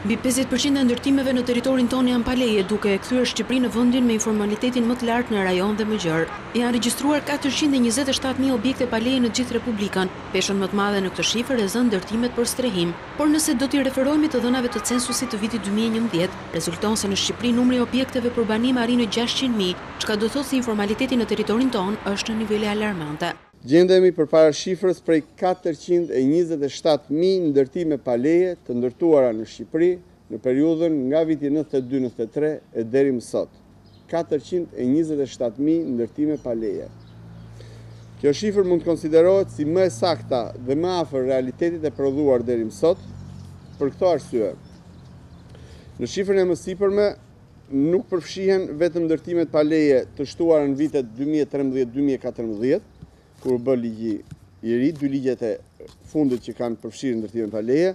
Mbi pesëdhjetë për qind e ndërtimeve në territorin tonë janë pa leje, duke e kthyer Shqipërinë në vendin me informalitetin më të lartë në rajon dhe më gjerë. Janë regjistruar katërqind e njëzet e shtatë mijë objekte pa leje në gjithë Republikën. Peshën më të madhe në këtë shifër e zënë ndërtimet për strehim. Por nëse do t'i referohemi të dhënave të censusit të vitit dy mijë e njëmbëdhjetë, rezulton se në Shqipëri numri i objekteve për banim arrin në gjashtëqind mijë, çka do të thotë se informaliteti në territorin tonë është në nivele alarmante. Gjendemi përpara shifrës prej katërqind e njëzet e shtatë mijë ndërtime pa leje të ndërtuara në Shqipëri në periudhën nga viti nëntëdhjetë e dy nëntëdhjetë e tre e deri më sot. Katërqind e njëzet e shtatë mijë ndërtime pa leje. Kjo shifër mund të konsiderohet si më e sakta dhe më afër realitetit e prodhuar deri më sot, për këto arsye. Në shifrën e mësipërme, Nuk përfshihen vetëm ndërtimet pa leje të shtuara në vitet 2013-2014, kur u bë ligji i ri, dy ligjet e fundit që kanë përfshirë ndërtimet pa leje,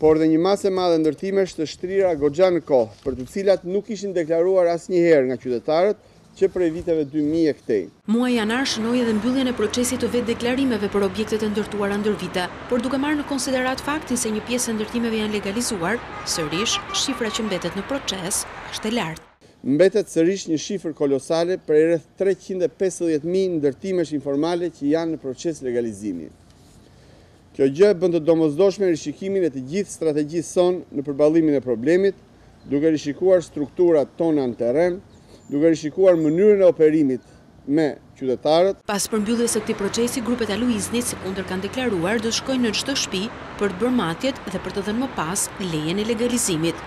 por dhe një masë e madhe ndërtimesh të shtrira goxha në kohë, për të cilat nuk ishin deklaruar asnjëherë nga qytetarët, që prej viteve dy mijë e këtej. Muaji janar shënoi edhe mbylljen e procesit të vetëdeklarimeve për objektet e ndërtuara ndër vite, por duke marrë në konsideratë faktin se një pjesë e ndërtimeve janë legalizuar, sërish, shifra që mbetet në proces, është e lartë. Mbetet sërish një shifër kolosale prej rreth treqind e pesëdhjetë mijë ndërtimesh informale që janë në proces legalizimi. Kjo gjë bën të domosdoshme rishikimin e të gjithë strategjisë sonë në përballimin e problemit, duke rishikuar strukturat tona në terren, duke rishikuar mënyrën e operimit me qytetarët. Pas përmbylljes së këtij procesi, grupet e ALUIZNI-t, sikundër kanë deklaruar, do të shkojnë në çdo shpi për të bërë matjet dhe për të dhënë më pas lejen e legalizimit.